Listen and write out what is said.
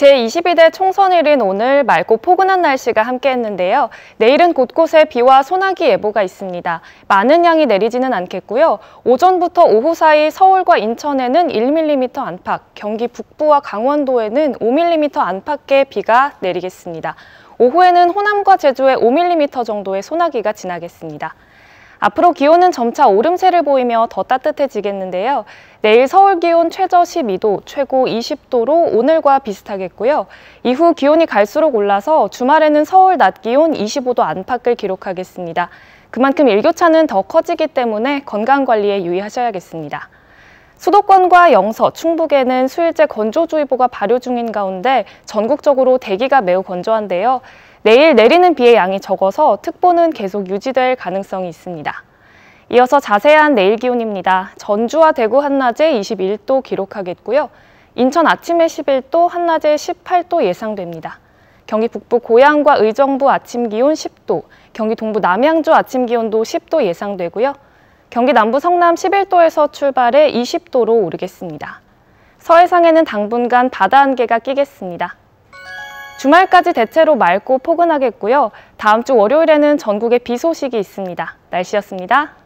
제22대 총선일인 오늘 맑고 포근한 날씨가 함께했는데요. 내일은 곳곳에 비와 소나기 예보가 있습니다. 많은 양이 내리지는 않겠고요. 오전부터 오후 사이 서울과 인천에는 1mm 안팎, 경기 북부와 강원도에는 5mm 안팎의 비가 내리겠습니다. 오후에는 호남과 제주에 5mm 정도의 소나기가 지나겠습니다. 앞으로 기온은 점차 오름세를 보이며 더 따뜻해지겠는데요. 내일 서울 기온 최저 12도, 최고 20도로 오늘과 비슷하겠고요. 이후 기온이 갈수록 올라서 주말에는 서울 낮 기온 25도 안팎을 기록하겠습니다. 그만큼 일교차는 더 커지기 때문에 건강관리에 유의하셔야겠습니다. 수도권과 영서, 충북에는 수일제 건조주의보가 발효 중인 가운데 전국적으로 대기가 매우 건조한데요. 내일 내리는 비의 양이 적어서 특보는 계속 유지될 가능성이 있습니다. 이어서 자세한 내일 기온입니다. 전주와 대구 한낮에 21도 기록하겠고요. 인천 아침에 11도, 한낮에 18도 예상됩니다. 경기 북부 고양과 의정부 아침 기온 10도, 경기 동부 남양주 아침 기온도 10도 예상되고요. 경기 남부 성남 11도에서 출발해 20도로 오르겠습니다. 서해상에는 당분간 바다 안개가 끼겠습니다. 주말까지 대체로 맑고 포근하겠고요. 다음 주 월요일에는 전국에 비 소식이 있습니다. 날씨였습니다.